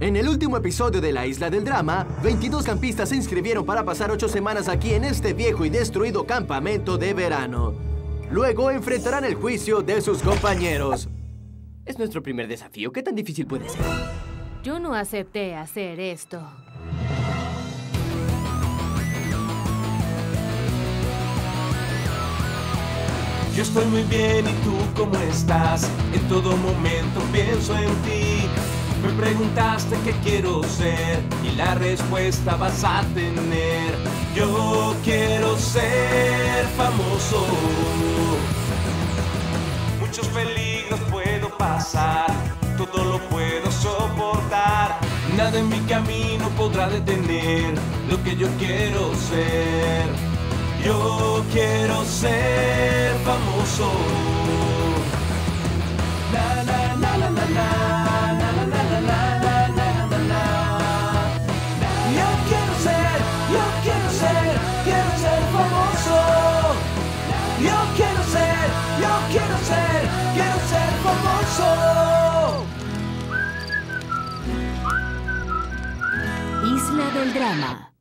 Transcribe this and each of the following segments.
En el último episodio de La Isla del Drama, 22 campistas se inscribieron para pasar ocho semanas aquí en este viejo y destruido campamento de verano. Luego enfrentarán el juicio de sus compañeros. Es nuestro primer desafío. ¿Qué tan difícil puede ser? Yo no acepté hacer esto. Yo estoy muy bien y tú cómo estás. En todo momento pienso en ti. Me preguntaste qué quiero ser y la respuesta vas a tener. Yo quiero ser famoso. Muchos peligros puedo pasar, todo lo puedo soportar. Nada en mi camino podrá detener lo que yo quiero ser. Yo quiero ser famoso. Na, na, na, na, na, na, Isla del Drama.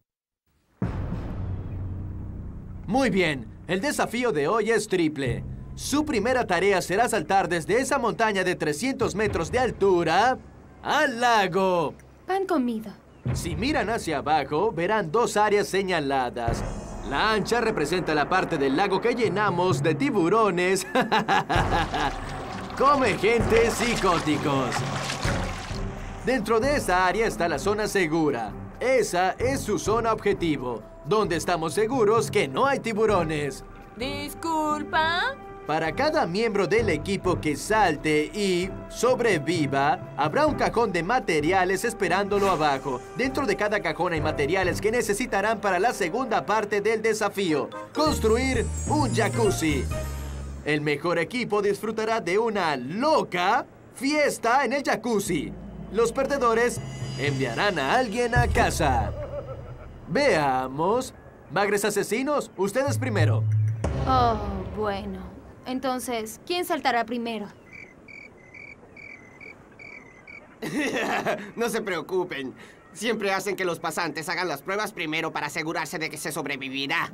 Muy bien, el desafío de hoy es triple. Su primera tarea será saltar desde esa montaña de 300 metros de altura al lago. Pan comido. Si miran hacia abajo, verán dos áreas señaladas. La ancha representa la parte del lago que llenamos de tiburones. Come gente psicóticos. Dentro de esa área está la zona segura. Esa es su zona objetivo, donde estamos seguros que no hay tiburones. Disculpa. Para cada miembro del equipo que salte y sobreviva, habrá un cajón de materiales esperándolo abajo. Dentro de cada cajón hay materiales que necesitarán para la segunda parte del desafío. Construir un jacuzzi. El mejor equipo disfrutará de una loca fiesta en el jacuzzi. Los perdedores enviarán a alguien a casa. Veamos. Bagres asesinos, ustedes primero. Oh, bueno. Entonces, ¿quién saltará primero? No se preocupen. Siempre hacen que los pasantes hagan las pruebas primero para asegurarse de que se sobrevivirá.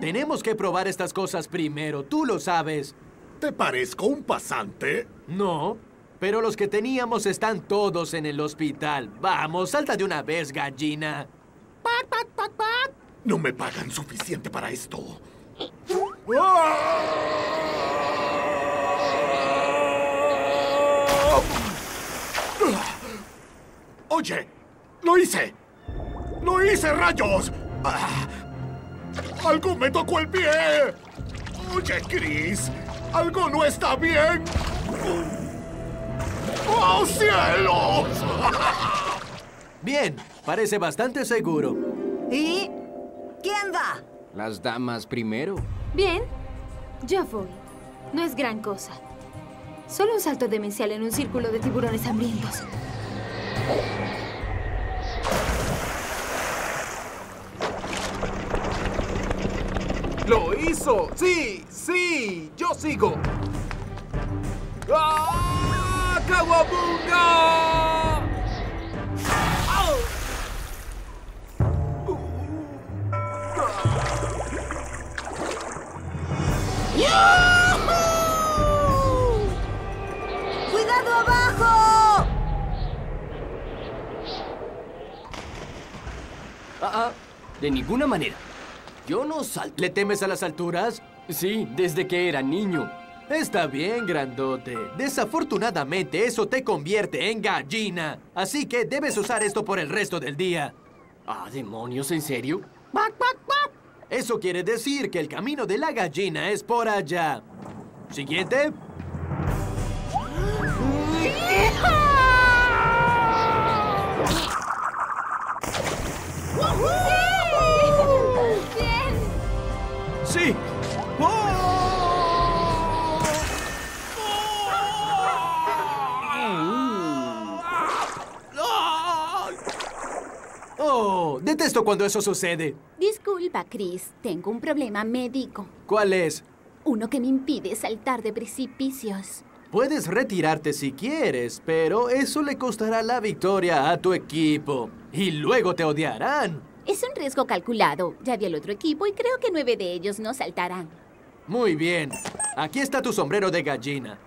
Tenemos que probar estas cosas primero, tú lo sabes. ¿Te parezco un pasante? No, pero los que teníamos están todos en el hospital. Vamos, salta de una vez, gallina. No me pagan suficiente para esto. Oye, lo hice. Lo hice, rayos. Ah, algo me tocó el pie. Oye, Chris, algo no está bien. ¡Oh, cielos! Bien, parece bastante seguro. ¿Y quién va? Las damas primero. Bien. Yo voy. No es gran cosa. Solo un salto demencial en un círculo de tiburones hambrientos. ¡Lo hizo! ¡Sí! ¡Sí! ¡Yo sigo! ¡Ah! ¡Caguabunga! ¡Cuidado abajo! Ah, ah, de ninguna manera. Yo no salto. ¿Le temes a las alturas? Sí, desde que era niño. Está bien, grandote. Desafortunadamente, eso te convierte en gallina. Así que debes usar esto por el resto del día. Ah, demonios, ¿en serio? Eso quiere decir que el camino de la gallina es por allá. Siguiente. ¡Oh! Detesto cuando eso sucede. Disculpa, Chris. Tengo un problema médico. ¿Cuál es? Uno que me impide saltar de precipicios. Puedes retirarte si quieres, pero eso le costará la victoria a tu equipo. Y luego te odiarán. Es un riesgo calculado. Ya vi el otro equipo y creo que nueve de ellos no saltarán. Muy bien. Aquí está tu sombrero de gallina.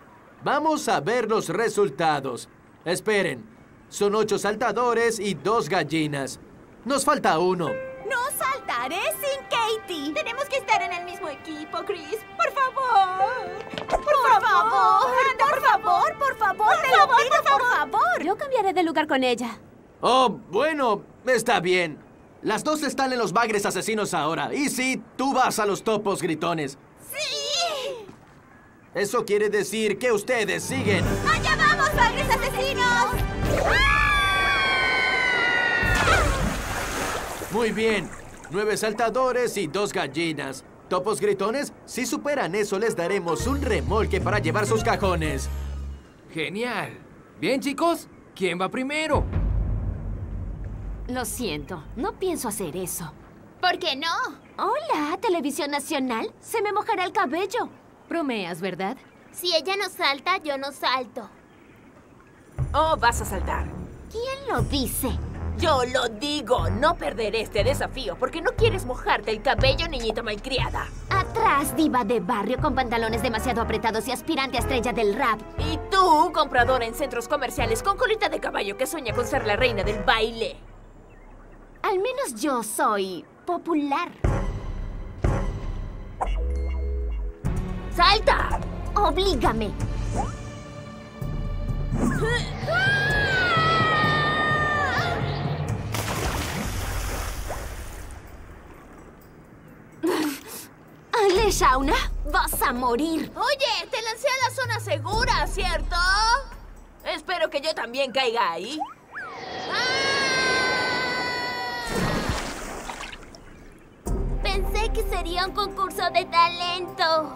Vamos a ver los resultados. Esperen. Son ocho saltadores y dos gallinas. Nos falta uno. No saltaré sin Katie. Tenemos que estar en el mismo equipo, Chris. Por favor. Por, favor. Por favor, por favor. Te lo pido, por favor. Yo cambiaré de lugar con ella. Oh, bueno, está bien. Las dos están en los bagres asesinos ahora. Y sí, tú vas a los topos gritones. ¡Sí! Eso quiere decir que ustedes siguen. Muy bien. Nueve saltadores y dos gallinas. Topos gritones, si superan eso les daremos un remolque para llevar sus cajones. Genial. Bien, chicos, ¿quién va primero? Lo siento, no pienso hacer eso. ¿Por qué no? Hola, Televisión Nacional. Se me mojará el cabello. Bromeas, ¿verdad? Si ella no salta, yo no salto. Oh, vas a saltar. ¿Quién lo dice? Yo lo digo, no perderé este desafío porque no quieres mojarte el cabello, niñita malcriada. Atrás, diva de barrio con pantalones demasiado apretados y aspirante a estrella del rap. Y tú, compradora en centros comerciales con colita de caballo que sueña con ser la reina del baile. Al menos yo soy popular. ¡Salta! Oblígame. Ale, Shauna, vas a morir. Oye, te lancé a la zona segura, ¿cierto? Espero que yo también caiga ahí. Pensé que sería un concurso de talento.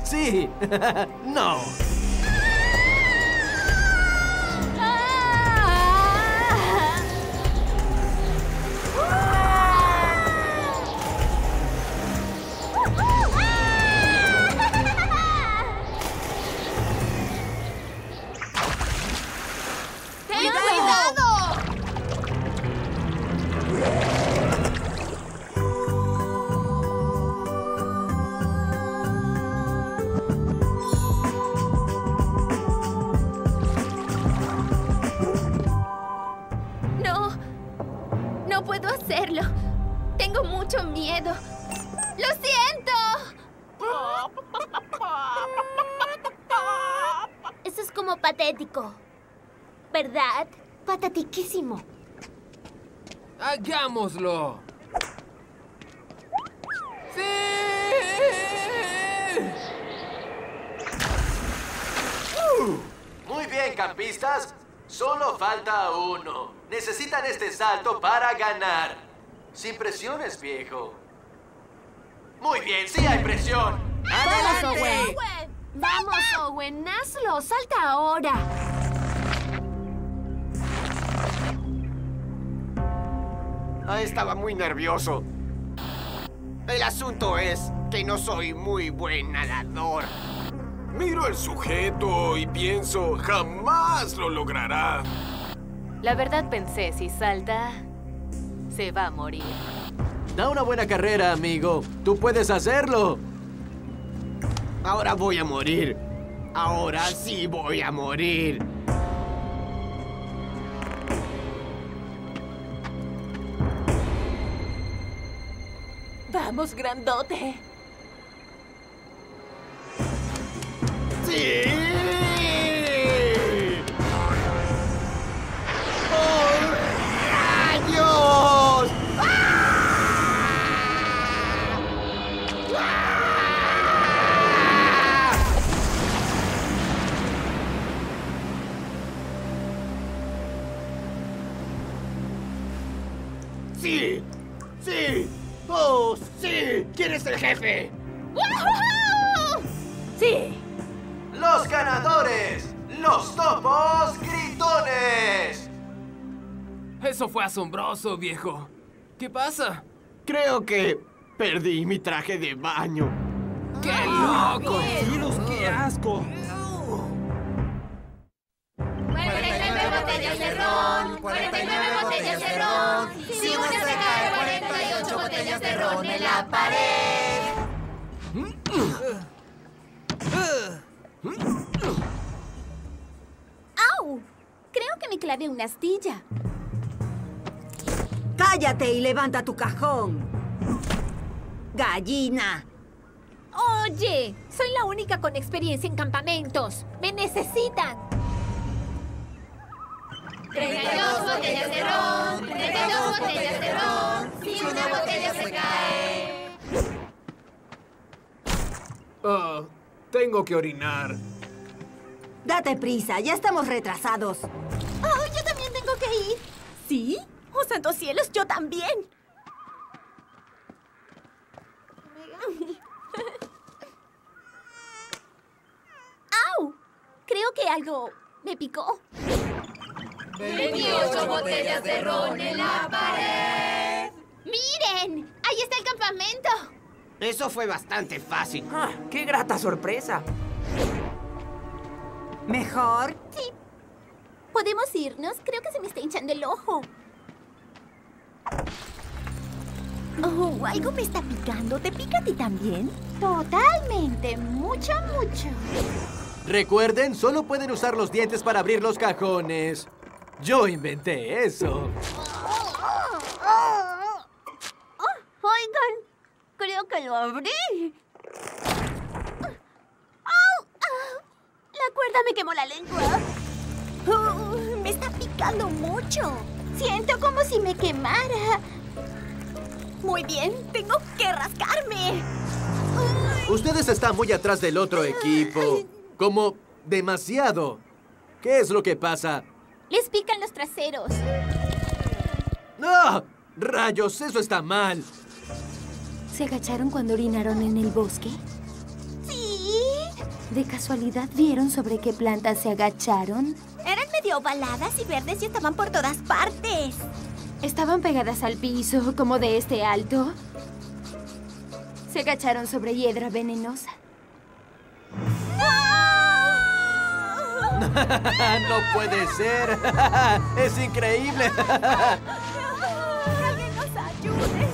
sí. no. ¿Verdad? Patetiquísimo. ¡Hagámoslo! Muy bien, campistas. Solo falta uno. Necesitan este salto para ganar. Sin presiones, viejo. Muy bien, sí hay presión. Vamos, ¡Adelante! Owen. Vamos, Owen, hazlo. Salta ahora. Ah, estaba muy nervioso. El asunto es que no soy muy buen nadador. Miro al sujeto y pienso, jamás lo logrará. La verdad pensé, si salta, se va a morir. Da una buena carrera, amigo. Tú puedes hacerlo. Ahora voy a morir. Ahora sí voy a morir. Vamos, grandote. ¡Sí! ¿Quién es el jefe? ¡Woohoo! ¡Sí! ¡Los ganadores! ¡Los topos gritones! Eso fue asombroso, viejo. ¿Qué pasa? Creo que perdí mi traje de baño. ¡Qué loco! Ah, ¡Cielos, qué asco! ¡49 botellas de ron! ¡49 botellas de ron! ¡Sí, una se cae, 48 botellas de ron en la pared. ¡Au! Creo que me clavé una astilla. ¡Cállate y levanta tu cajón! ¡Gallina! Oye, soy la única con experiencia en campamentos. Me necesitan. 32 botellas de ron, 32 botellas de ron. Si una botella se cae. Ah, tengo que orinar. Date prisa, ya estamos retrasados. ¡Oh, yo también tengo que ir! ¿Sí? ¡Oh, santos cielos, yo también! ¡Au! Creo que algo me picó. 28 botellas de ron en la pared. ¡Miren! ¡Ahí está el campamento! Eso fue bastante fácil. Ah, ¡Qué grata sorpresa! ¿Mejor? Sí. ¿Podemos irnos? Creo que se me está hinchando el ojo. Oh, algo me está picando. ¿Te pica a ti también? Totalmente. Mucho, mucho. Recuerden, solo pueden usar los dientes para abrir los cajones. Yo inventé eso. Oigan, creo que lo abrí. ¡Au! ¡Au! La cuerda me quemó la lengua. Me está picando mucho. Siento como si me quemara. Muy bien, tengo que rascarme. Ustedes están muy atrás del otro equipo. Como demasiado. ¿Qué es lo que pasa? Les pican los traseros. ¡No! ¡Rayos! Eso está mal. ¿Se agacharon cuando orinaron en el bosque? Sí. ¿De casualidad vieron sobre qué plantas se agacharon? Eran medio ovaladas y verdes y estaban por todas partes. ¿Estaban pegadas al piso, como de este alto? Se agacharon sobre hiedra venenosa. no puede ser. es increíble. ¡Alguien nos ayude!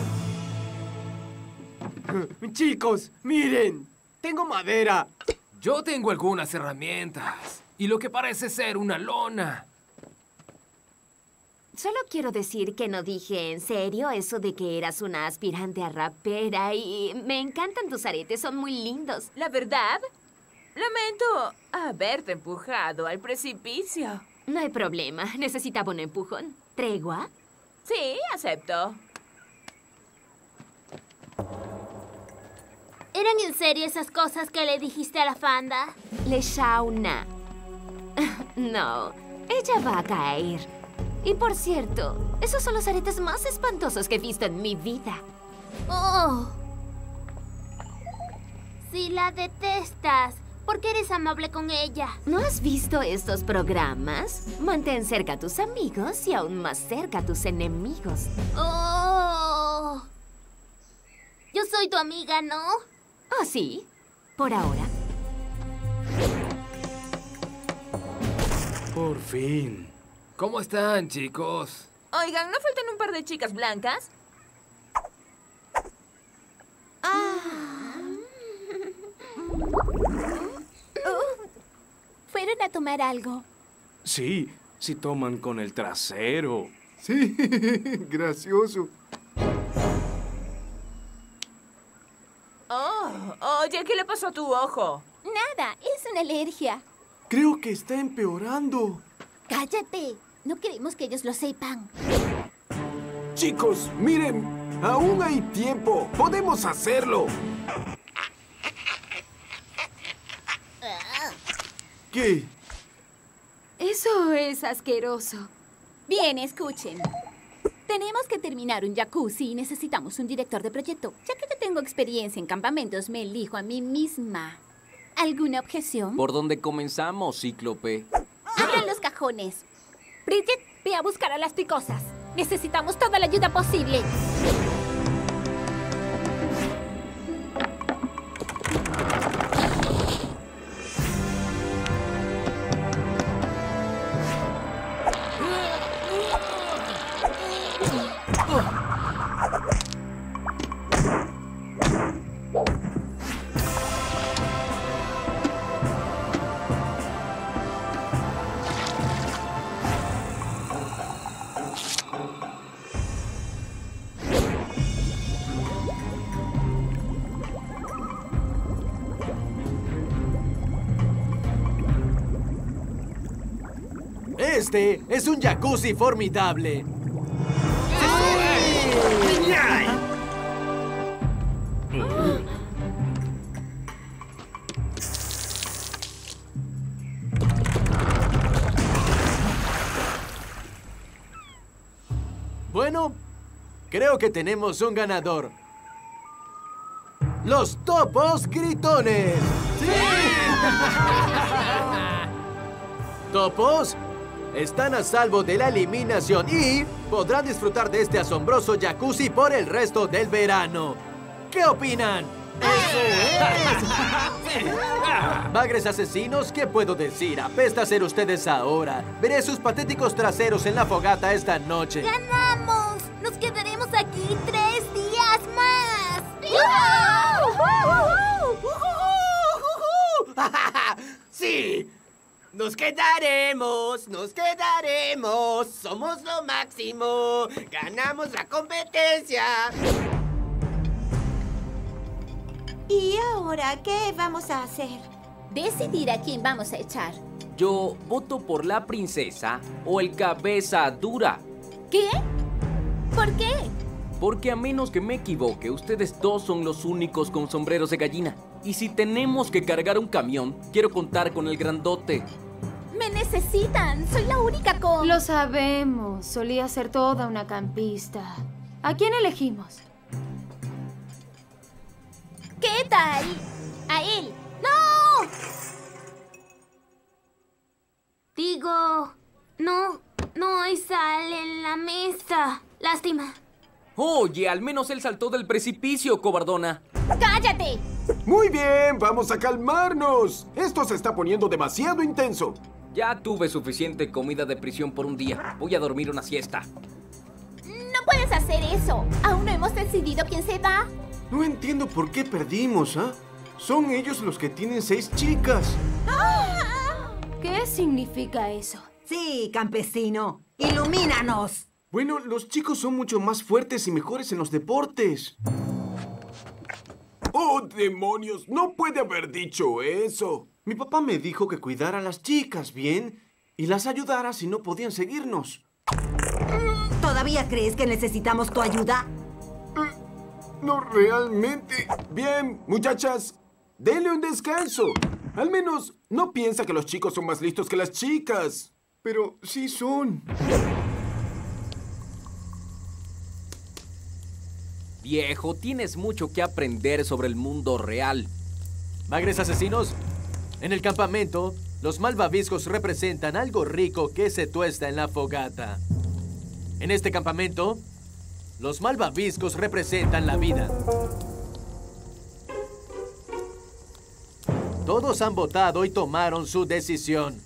Chicos, miren. Tengo madera. Yo tengo algunas herramientas. Y lo que parece ser una lona. Solo quiero decir que no dije en serio eso de que eras una aspirante a rapera y me encantan tus aretes, son muy lindos. ¿La verdad? Lamento haberte empujado al precipicio. No hay problema, necesitaba un empujón. ¿Tregua? Sí, acepto. ¿Eran en serio esas cosas que le dijiste a la Fanda? Le Shauna. No, ella va a caer. Y por cierto, esos son los aretes más espantosos que he visto en mi vida. Oh. Si la detestas, ¿por qué eres amable con ella? ¿No has visto estos programas? Mantén cerca a tus amigos y aún más cerca a tus enemigos. Oh. Yo soy tu amiga, ¿no? ¿Ah, sí? Por ahora. Por fin. ¿Cómo están, chicos? Oigan, ¿no faltan un par de chicas blancas? ¿Fueron a tomar algo? Sí, si toman con el trasero. Sí, gracioso. Oh, oye, ¿qué le pasó a tu ojo? Nada, es una alergia. Creo que está empeorando. Cállate. No queremos que ellos lo sepan. Chicos, miren, aún hay tiempo. Podemos hacerlo. ¿Qué? Eso es asqueroso. Bien, escuchen. Tenemos que terminar un jacuzzi y necesitamos un director de proyecto. Ya que yo tengo experiencia en campamentos, me elijo a mí misma. ¿Alguna objeción? ¿Por dónde comenzamos, Cíclope? Abran los cajones. Bridget, ve a buscar a las picosas. Necesitamos toda la ayuda posible. Este es un jacuzzi formidable. Bueno, creo que tenemos un ganador. Los topos gritones. Topos están a salvo de la eliminación y podrán disfrutar de este asombroso jacuzzi por el resto del verano. ¿Qué opinan? Bagres asesinos, ¿qué puedo decir? Apesta ser ustedes ahora. Veré sus patéticos traseros en la fogata esta noche. ¡Ganamos! ¡Nos quedaremos aquí tres días más! ¡Sí! Nos quedaremos, nos quedaremos. Somos lo máximo. Ganamos la competencia. ¿Y ahora qué vamos a hacer? Decidir a quién vamos a echar. Yo voto por la princesa o el cabeza dura. ¿Qué? ¿Por qué? Porque a menos que me equivoque, ustedes dos son los únicos con sombreros de gallina. Y si tenemos que cargar un camión, quiero contar con el grandote. Me necesitan. Soy la única con... Lo sabemos. Solía ser toda una campista. ¿A quién elegimos? ¿Qué tal? A él. ¡No! Digo, no, no hay sal en la mesa. Lástima. Oye, al menos él saltó del precipicio, cobardona. ¡Cállate! Muy bien, vamos a calmarnos. Esto se está poniendo demasiado intenso. Ya tuve suficiente comida de prisión por un día. Voy a dormir una siesta. No puedes hacer eso. Aún no hemos decidido quién se va. No entiendo por qué perdimos, ¿ah? Son ellos los que tienen seis chicas. ¿Qué significa eso? Sí, campesino. ¡Ilumínanos! Bueno, los chicos son mucho más fuertes y mejores en los deportes. ¡Oh, demonios! No puede haber dicho eso. Mi papá me dijo que cuidara a las chicas bien y las ayudara si no podían seguirnos. ¿Todavía crees que necesitamos tu ayuda? No realmente. Bien, muchachas, denle un descanso. Al menos no piensa que los chicos son más listos que las chicas. Pero sí son. Viejo, tienes mucho que aprender sobre el mundo real. Magres asesinos, en el campamento, los malvaviscos representan algo rico que se tuesta en la fogata. En este campamento, los malvaviscos representan la vida. Todos han votado y tomaron su decisión.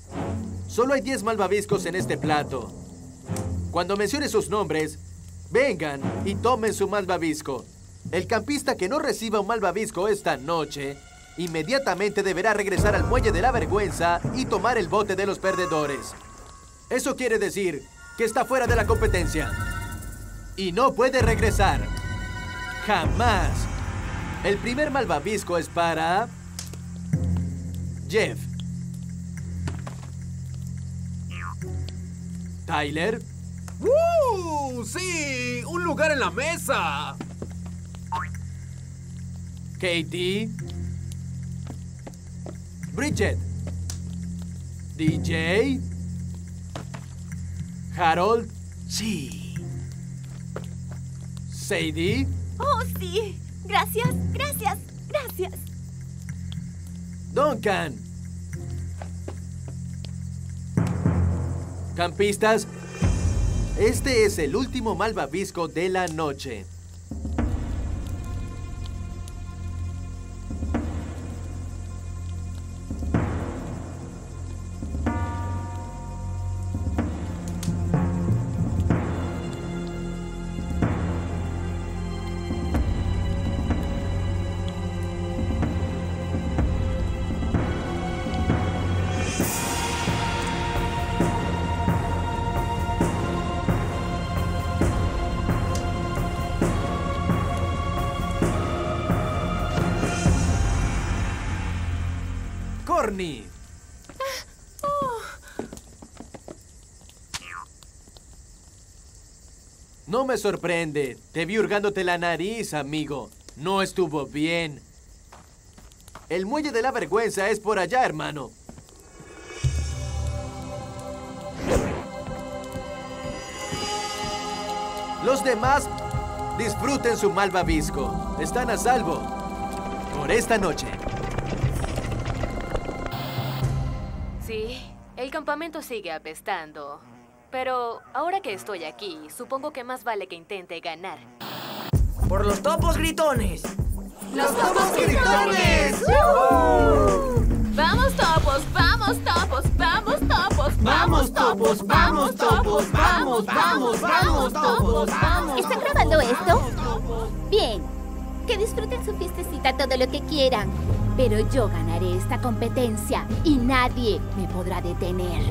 Solo hay 10 malvaviscos en este plato. Cuando mencione sus nombres, vengan y tomen su malvavisco. El campista que no reciba un malvavisco esta noche, inmediatamente deberá regresar al muelle de la vergüenza y tomar el bote de los perdedores. Eso quiere decir que está fuera de la competencia. Y no puede regresar. Jamás. El primer malvavisco es para... Jeff. Tyler. ¡Uh! ¡Sí! ¡Un lugar en la mesa! Katie. Bridget. DJ. Harold. Sí. Sadie. Oh, sí. Gracias, gracias, gracias. Duncan. Campistas, este es el último malvavisco de la noche. No me sorprende. Te vi hurgándote la nariz, amigo. No estuvo bien. El muelle de la vergüenza es por allá, hermano. Los demás disfruten su malvavisco. Están a salvo por esta noche. Sí, el campamento sigue apestando. Pero ahora que estoy aquí, supongo que más vale que intente ganar. ¡Por los topos gritones! ¡Los topos gritones! ¡Vamos, topos! ¡Vamos, topos! ¡Vamos, topos! ¡Vamos, topos! ¡Vamos, topos! ¡Vamos, vamos, vamos, topos! ¡Vamos! ¿Están grabando esto? Bien. Que disfruten su fiestecita todo lo que quieran. Pero yo ganaré esta competencia y nadie me podrá detener.